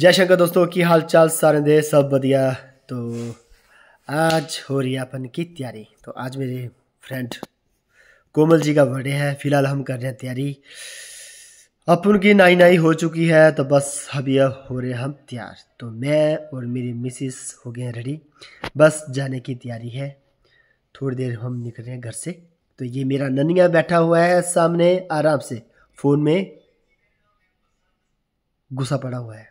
जय शंकर दोस्तों, की हाल चाल सारे दे, सब बढ़िया। तो आज हो रही है अपन की तैयारी। तो आज मेरे फ्रेंड कोमल जी का बर्थडे है, फ़िलहाल हम कर रहे हैं तैयारी। अपन की नाई नाई हो चुकी है तो बस अभी अब हो रहे हम तैयार। तो मैं और मेरी मिसिस हो गए हैं रेडी बस जाने की तैयारी है। थोड़ी देर हम निकल रहे हैं घर से। तो ये मेरा ननिया बैठा हुआ है सामने, आराम से। फ़ोन में घुसा पड़ा हुआ है।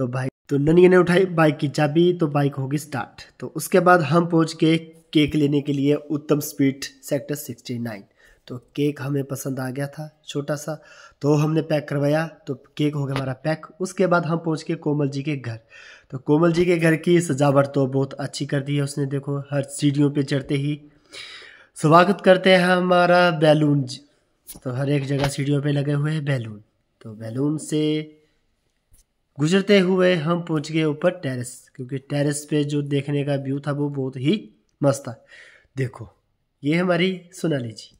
तो भाई तो ननिया ने उठाई बाइक की चाबी तो बाइक होगी स्टार्ट। तो उसके बाद हम पहुँच के केक लेने के लिए उत्तम स्पीड सेक्टर 69 तो केक हमें पसंद आ गया था, छोटा सा। तो हमने पैक करवाया तो केक हो गया हमारा पैक। उसके बाद हम पहुँच के कोमल जी के घर। तो कोमल जी के घर की सजावट तो बहुत अच्छी कर दी है उसने, देखो, हर सीढ़ियों पे चढ़ते ही। स्वागत करते हैं हमारा बैलून तो हर एक जगह सीढ़ियों पे लगे हुए हैं बैलून। तो बैलून से गुजरते हुए हम पहुँच गए ऊपर टेरेस क्योंकि टेरेस पे जो देखने का व्यू था वो बहुत ही मस्त था। देखो, ये हमारी सोनाली जी।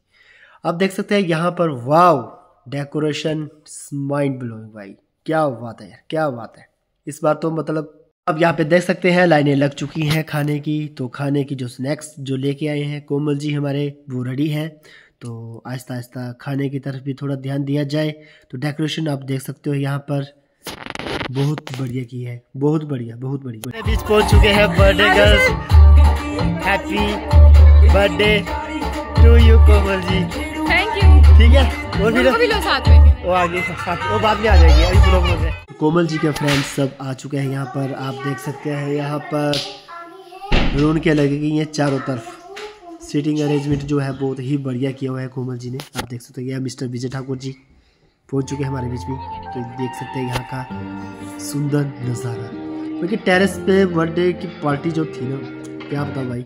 आप देख सकते हैं यहाँ पर वाव डेकोरेशन माइंड ब्लोइंग भाई। क्या बात है यार, क्या बात है। इस बार तो मतलब अब यहाँ पे देख सकते हैं, लाइनें लग चुकी हैं खाने की। तो खाने की जो स्नैक्स जो लेके आए हैं, कोमल जी हमारे वो रेडी हैं। तो आहिस्ता आहिस्ता खाने की तरफ़ भी थोड़ा ध्यान दिया जाए। तो डेकोरेशन आप देख सकते हो यहाँ पर। बहुत बढ़िया की है बहुत बढ़िया बहुत बढ़िया। बीच पहुँच चुके हैं birthday girls. Happy birthday to you Komal ji. Thank you ठीक है? और भी भी लो साथ में। वो आगे साथ वो बाद में आ जाएगी अभी ब्लॉग हैं कोमल जी के फ्रेंड्स सब आ चुके हैं यहाँ पर आप देख सकते हैं यहाँ पर। रून के लगे गई हैं चारों तरफ़। सीटिंग अरेंजमेंट जो है बहुत ही बढ़िया किया हुआ है कोमल जी ने। आप देख सकते हैं यह मिस्टर विजय ठाकुर जी। पहुँच चुके हैं हमारे बीच में। तो देख सकते हैं यहाँ का सुंदर नज़ारा। क्योंकि टेरेस पे बर्थडे की पार्टी जो थी ना, क्या बताओ भाई?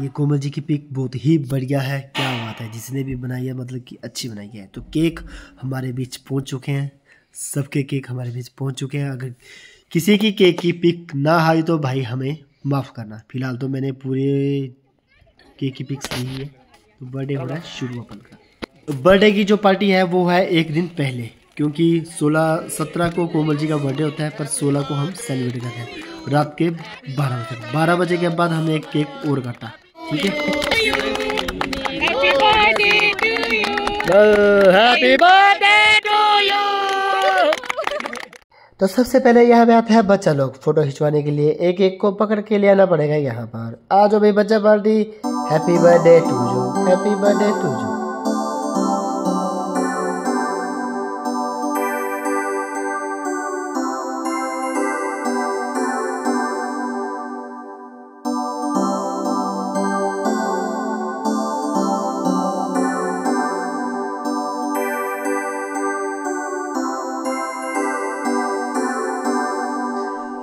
ये कोमल जी की पिक बहुत ही बढ़िया है, क्या बात है। जिसने भी बनाई है मतलब कि अच्छी बनाई है। तो केक हमारे बीच पहुँच चुके हैं। सबके केक हमारे बीच पहुँच चुके हैं। अगर किसी की केक की पिक ना आई तो भाई हमें माफ़ करना। फ़िलहाल तो मैंने पूरे केक की पिक्स ली है। तो बर्थडे हो रहा है शुरू अपन का। बर्थडे की जो पार्टी है वो है एक दिन पहले क्योंकि 16 17 को कोमल जी का बर्थडे होता है पर 16 को हम सेलिब्रेट करते हैं। रात के 12 बजे 12 बजे के बाद हमने एक केक और काटा ठीक है? हैप्पी बर्थडे टू यू तो सबसे पहले यहाँ पे आता है बच्चा लोग फ़ोटो खिंचवाने के लिए। एक एक को पकड़ के ले आना पड़ेगा यहाँ पर। आ जाओ भाई बच्चा party. Happy birthday to you happy birthday to you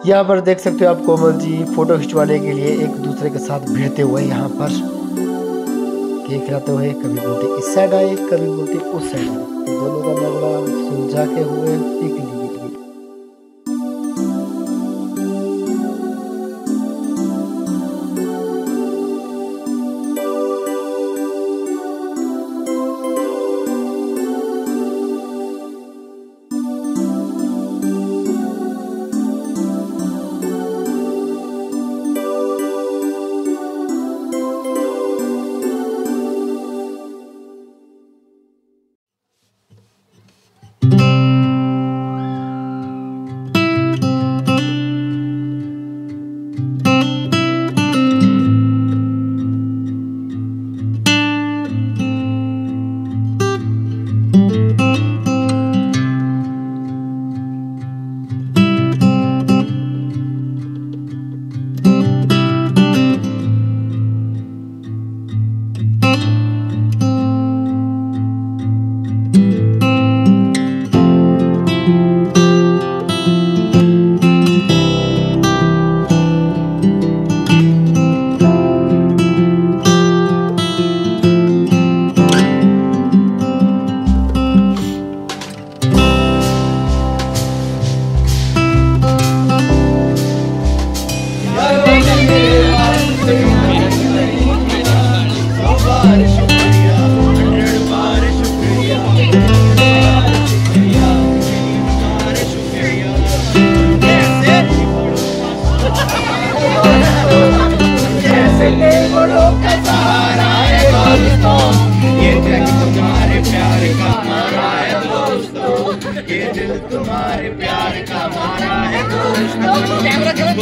यहाँ पर देख सकते हो आप कोमल जी फ़ोटो खिंचवाने के लिए एक दूसरे के साथ भिड़ते हुए यहाँ पर। केक खिलाते हुए, कभी बोलते इस साइड आए, कभी बोलते उस साइड आए। दोनों का लगड़ा सुलझा के हुए, एक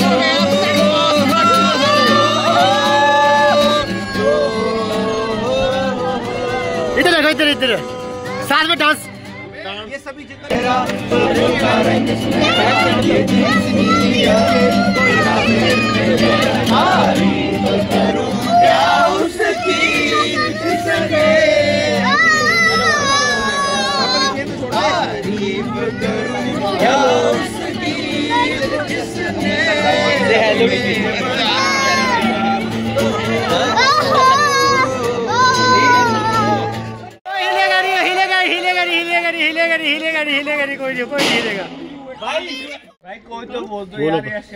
लिए इधर देखो इधर इधर। साथ में डांस। नहीं हिलेगा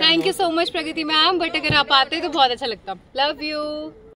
thank you so much Pragati ma'am but अगर आप आते तो बहुत अच्छा लगता। Love you